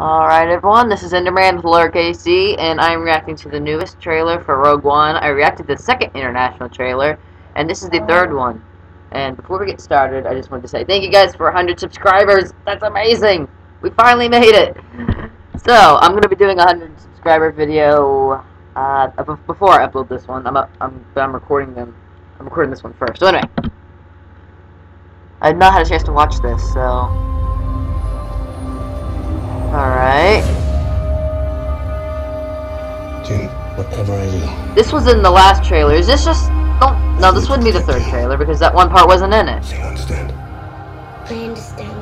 Alright everyone, this is Enderman with c, and I'm reacting to the newest trailer for Rogue One. I reacted to the second international trailer, and this is the third one. And before we get started, I just wanted to say thank you guys for 100 subscribers. That's amazing! We finally made it! So, I'm going to be doing a 100 subscriber video uh, before I upload this one. I'm, I'm, I'm recording them. I'm recording this one first. So anyway, I've not had a chance to watch this, so whatever I do. This was in the last trailer. Is this just... Don't... No, this wouldn't be the third trailer because that one part wasn't in it. Do you understand? I understand.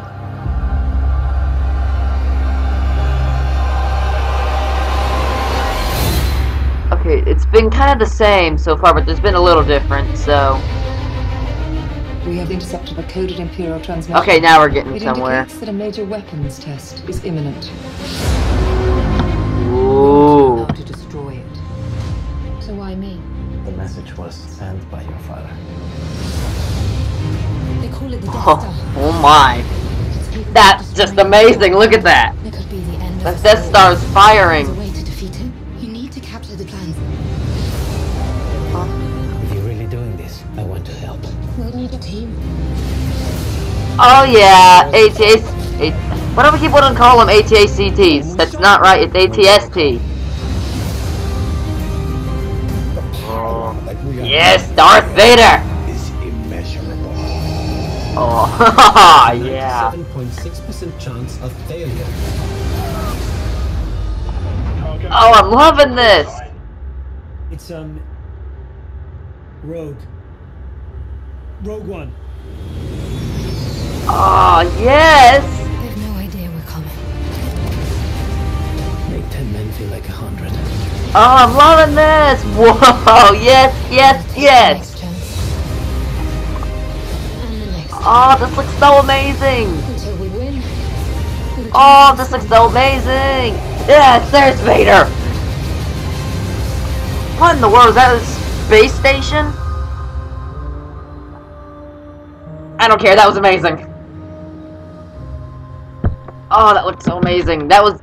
Okay, it's been kind of the same so far, but there's been a little different, so... We have intercepted a coded Imperial transmission. Okay, now we're getting it somewhere. indicates that a major weapons test is imminent. By your father. They call it the Death Oh, Star. oh my. It's capable of That's just amazing. Look at that. It could be the end The of Death us all. Star's There's a firing. way to defeat him. You need to capture the plans. If you're really doing this, I want to help. We'll need a team. Oh yeah, ATS. A- Why do we keep wanting to call them ATACTs? That's not right. It's ATST. Like we Yes, Darth Vader. is immeasurable. Oh, yeah. 7.6% chance of failure. Oh, I'm loving this. It's um Rogue. Rogue One. Oh, yes. They've no idea we're coming. Make 10 men feel like a 100. Oh, I'm loving this. Whoa, yes, yes, yes. Oh, this looks so amazing. Oh, this looks so amazing. Yes, there's Vader. What in the world? Is that a space station? I don't care. That was amazing. Oh, that looked so amazing. That was...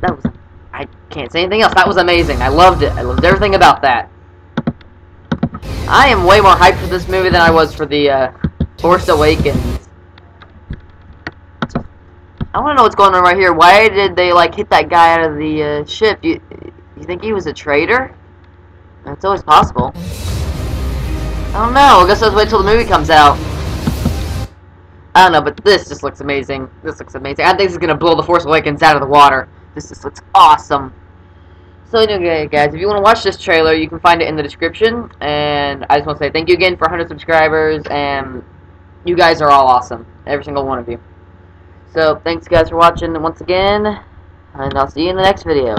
That was... I can't say anything else. That was amazing. I loved it. I loved everything about that. I am way more hyped for this movie than I was for the, uh, Force Awakens. I want to know what's going on right here. Why did they, like, hit that guy out of the, uh, ship? You, you think he was a traitor? That's always possible. I don't know. I guess let's wait till the movie comes out. I don't know, but this just looks amazing. This looks amazing. I think this is gonna blow the Force Awakens out of the water. This just looks awesome. So anyway, guys, if you want to watch this trailer, you can find it in the description. And I just want to say thank you again for 100 subscribers, and you guys are all awesome, every single one of you. So thanks, guys, for watching once again, and I'll see you in the next video.